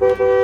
Thank you.